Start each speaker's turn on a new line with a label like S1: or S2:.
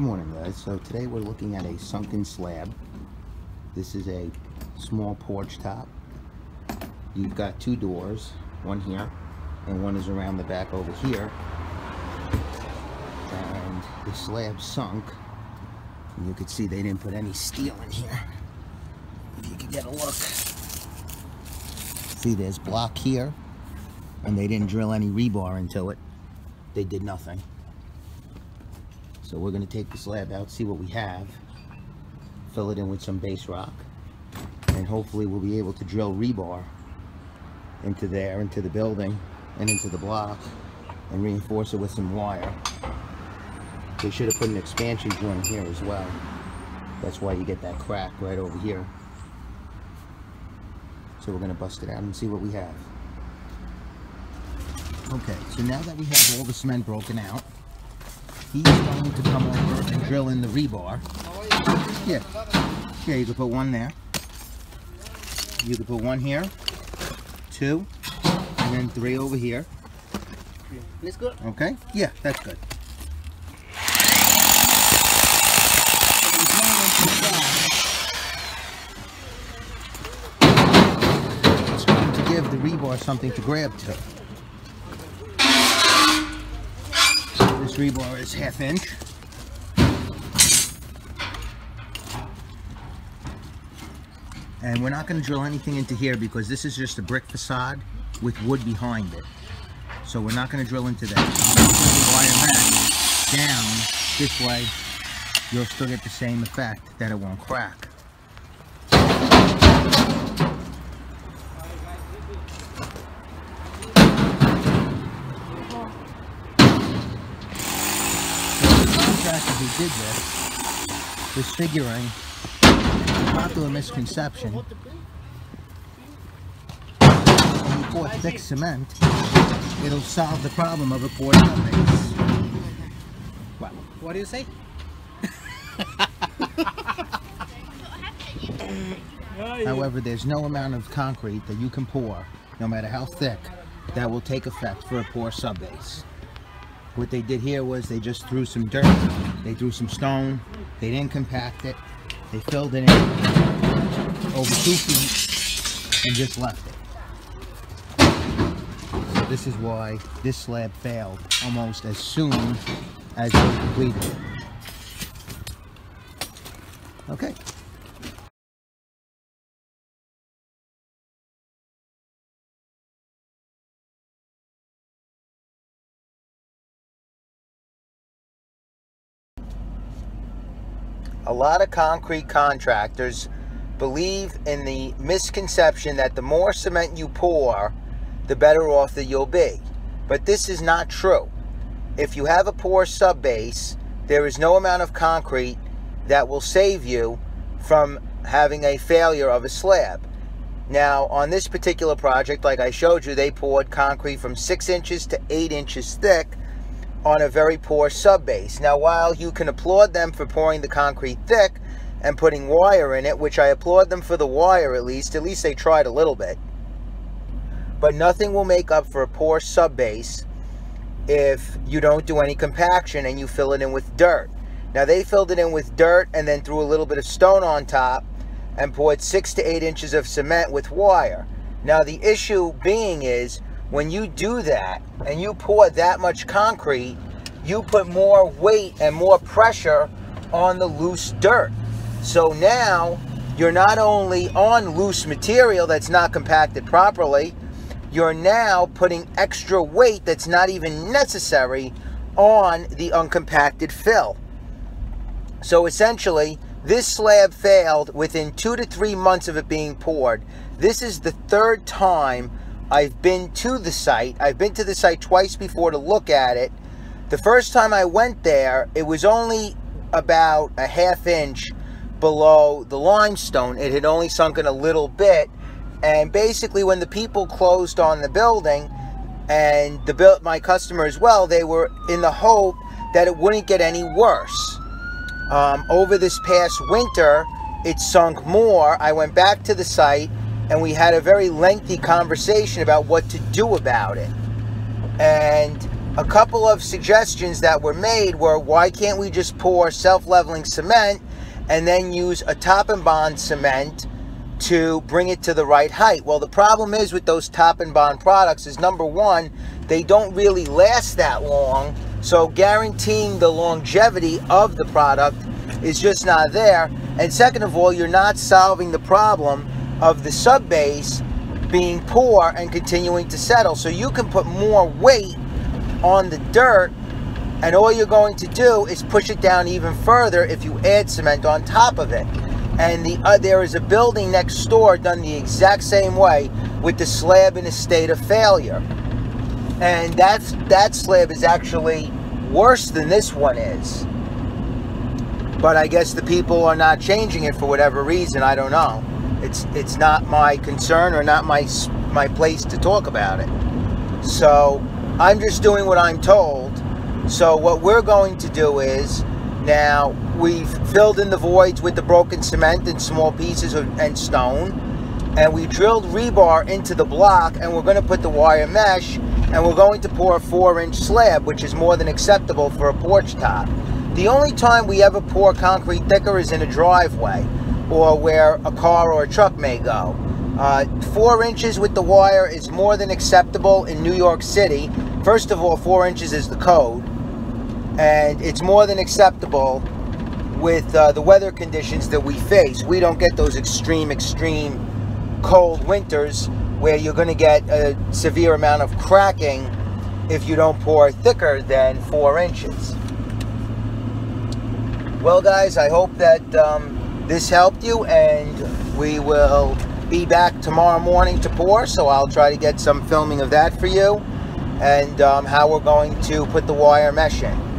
S1: Good morning guys. So today we're looking at a sunken slab. This is a small porch top. You've got two doors, one here and one is around the back over here. And the slab sunk. And you can see they didn't put any steel in here. If you could get a look. See there's block here and they didn't drill any rebar into it. They did nothing. So we're going to take the slab out, see what we have, fill it in with some base rock, and hopefully we'll be able to drill rebar into there, into the building, and into the block, and reinforce it with some wire. They should have put an expansion joint here as well. That's why you get that crack right over here. So we're going to bust it out and see what we have. Okay, so now that we have all the cement broken out, he's going to come over and drill in the rebar. Yeah, yeah, you can put one there. You can put one here, two, and then three over here.
S2: This good?
S1: Okay, yeah, that's good. It's going to give the rebar something to grab to. This rebar is half inch. And we're not going to drill anything into here because this is just a brick facade with wood behind it. So we're not going to drill into that. Wire that down this way, you'll still get the same effect that it won't crack. Who did this was figuring, popular misconception, when you pour thick cement, it'll solve the problem of a poor base.
S2: What? What do you say?
S1: However, there's no amount of concrete that you can pour, no matter how thick, that will take effect for a poor subbase. What they did here was they just threw some dirt, they threw some stone, they didn't compact it, they filled it in over two feet and just left it. So this is why this slab failed almost as soon as they completed. Okay. A lot of concrete contractors believe in the misconception that the more cement you pour, the better off that you'll be. But this is not true. If you have a poor subbase, there is no amount of concrete that will save you from having a failure of a slab. Now, on this particular project, like I showed you, they poured concrete from 6 inches to 8 inches thick on a very poor subbase. Now, while you can applaud them for pouring the concrete thick and putting wire in it, which I applaud them for the wire at least, at least they tried a little bit, but nothing will make up for a poor subbase if you don't do any compaction and you fill it in with dirt. Now, they filled it in with dirt and then threw a little bit of stone on top and poured six to eight inches of cement with wire. Now, the issue being is when you do that and you pour that much concrete, you put more weight and more pressure on the loose dirt. So now you're not only on loose material that's not compacted properly, you're now putting extra weight that's not even necessary on the uncompacted fill. So essentially, this slab failed within two to three months of it being poured. This is the third time I've been to the site. I've been to the site twice before to look at it. The first time I went there, it was only about a half inch below the limestone. It had only sunken a little bit. And basically, when the people closed on the building, and the built my customer as well, they were in the hope that it wouldn't get any worse. Um, over this past winter, it sunk more. I went back to the site and we had a very lengthy conversation about what to do about it. And a couple of suggestions that were made were why can't we just pour self-leveling cement and then use a Top 'N Bond cement to bring it to the right height. Well, the problem is with those Top 'N Bond products is number one, they don't really last that long. So guaranteeing the longevity of the product is just not there. And second of all, you're not solving the problem of the sub base being poor and continuing to settle. So you can put more weight on the dirt and all you're going to do is push it down even further if you add cement on top of it. And the uh, there is a building next door done the exact same way with the slab in a state of failure. And that's that slab is actually worse than this one is. But I guess the people are not changing it for whatever reason I don't know it's it's not my concern or not my my place to talk about it. So I'm just doing what I'm told. So what we're going to do is now we've filled in the voids with the broken cement and small pieces of, and stone and we drilled rebar into the block and we're going to put the wire mesh and we're going to pour a four inch slab which is more than acceptable for a porch top. The only time we ever pour concrete thicker is in a driveway or where a car or a truck may go. Uh, four inches with the wire is more than acceptable in New York City. First of all, four inches is the code and it's more than acceptable with uh, the weather conditions that we face. We don't get those extreme, extreme cold winters where you're going to get a severe amount of cracking if you don't pour thicker than four inches. Well, guys, I hope that um, this helped you, and we will be back tomorrow morning to pour, so I'll try to get some filming of that for you and um, how we're going to put the wire mesh in.